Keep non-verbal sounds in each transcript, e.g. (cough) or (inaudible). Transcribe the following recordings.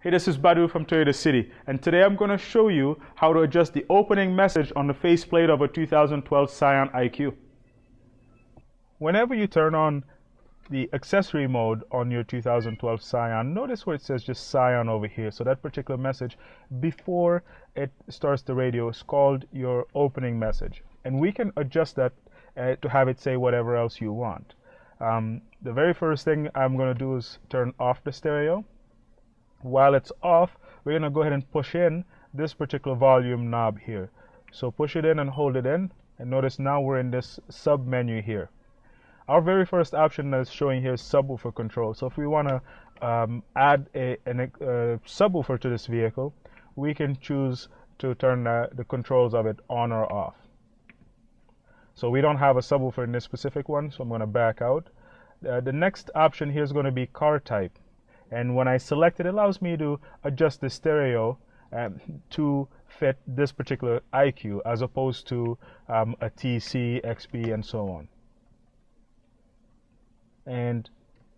Hey, this is Badu from Toyota City, and today I'm going to show you how to adjust the opening message on the faceplate of a 2012 Scion IQ. Whenever you turn on the accessory mode on your 2012 Scion, notice where it says just Scion over here. So that particular message before it starts the radio is called your opening message. And we can adjust that uh, to have it say whatever else you want. Um, the very first thing I'm going to do is turn off the stereo while it's off, we're going to go ahead and push in this particular volume knob here. So push it in and hold it in. And notice now we're in this sub menu here. Our very first option that's showing here is subwoofer control. So if we want to um, add a, a uh, subwoofer to this vehicle, we can choose to turn uh, the controls of it on or off. So we don't have a subwoofer in this specific one, so I'm going to back out. Uh, the next option here is going to be car type. And when I select it, it allows me to adjust the stereo um, to fit this particular IQ as opposed to um, a TC, XB, and so on. And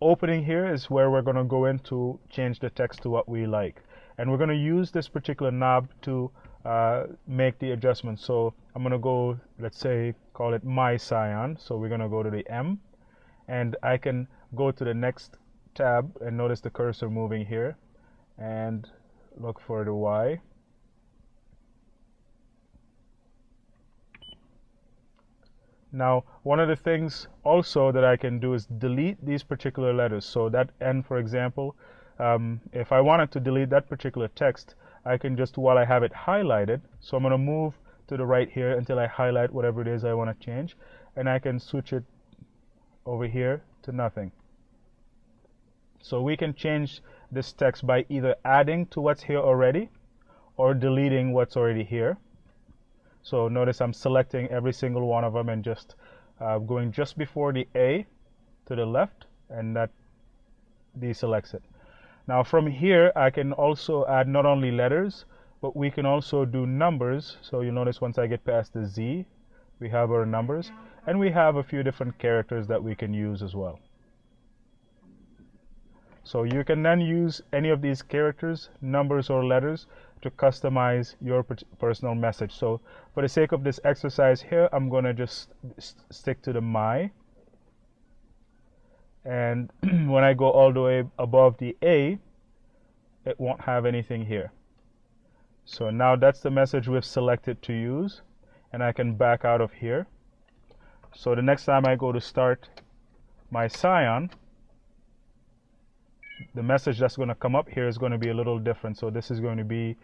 opening here is where we're going to go in to change the text to what we like. And we're going to use this particular knob to uh, make the adjustment. So I'm going to go, let's say, call it my Scion. So we're going to go to the M. And I can go to the next tab and notice the cursor moving here and look for the Y. Now, one of the things also that I can do is delete these particular letters. So that N, for example, um, if I wanted to delete that particular text, I can just, while I have it highlighted, so I'm going to move to the right here until I highlight whatever it is I want to change, and I can switch it over here to nothing. So we can change this text by either adding to what's here already or deleting what's already here. So notice I'm selecting every single one of them and just uh, going just before the A to the left and that deselects it. Now from here I can also add not only letters but we can also do numbers. So you'll notice once I get past the Z we have our numbers and we have a few different characters that we can use as well. So you can then use any of these characters, numbers or letters to customize your personal message. So for the sake of this exercise here, I'm going to just st stick to the my. And (clears throat) when I go all the way above the A, it won't have anything here. So now that's the message we've selected to use. And I can back out of here. So the next time I go to start my Scion, the message that's going to come up here is going to be a little different. So this is going to be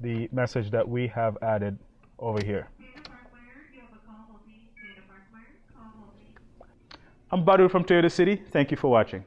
the message that we have added over here. I'm Badu from Toyota City. Thank you for watching.